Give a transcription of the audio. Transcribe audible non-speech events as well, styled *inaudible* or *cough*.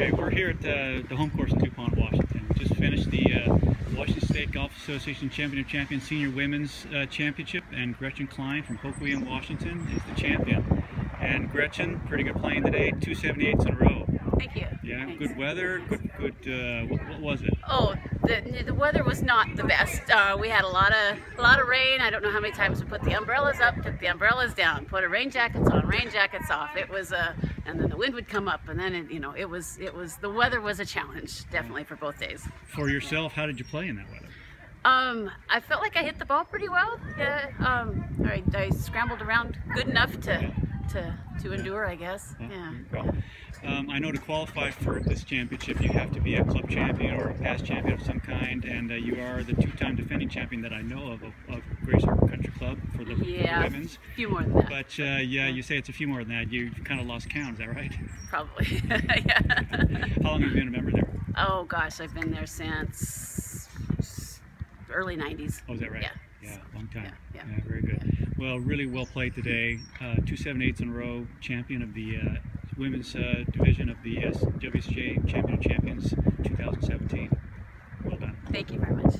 Okay, we're here at the, the home course in DuPont, Washington. We just finished the uh, Washington State Golf Association Champion of Champions Senior Women's uh, Championship, and Gretchen Klein from Hoquiam, Washington is the champion. And Gretchen, pretty good playing today, 278s in a row. Thank you. Yeah, Thanks. good weather, good, good, uh, what, what was it? Oh, the, the weather was not the best. Uh, we had a lot of a lot of rain. I don't know how many times we put the umbrellas up, took the umbrellas down, put our rain jackets on, rain jackets off. It was uh, and then the wind would come up, and then it, you know it was it was the weather was a challenge definitely for both days. For yourself, how did you play in that weather? Um, I felt like I hit the ball pretty well. Yeah. Um, I, I scrambled around good enough to to to endure, I guess. Huh? Yeah. Well, um, I know to qualify for this championship, you have to be a club champion or a past champion of some kind, and uh, you are the two-time defending champion that I know of of, of Grays Harbor Country Club for *laughs* the, yeah, for the women's. a few more than that. But uh, yeah, you say it's a few more than that. You kind of lost count, is that right? Probably, *laughs* yeah. *laughs* How long have you been a member there? Oh gosh, I've been there since early 90s. Oh, is that right? Yeah. Yeah, long time. Yeah, yeah. yeah very good. Well, really well played today. Uh, two seven eights in a row, champion of the uh, women's uh, division of the SWCJ Champion of Champions 2017. Well done. Thank you very much.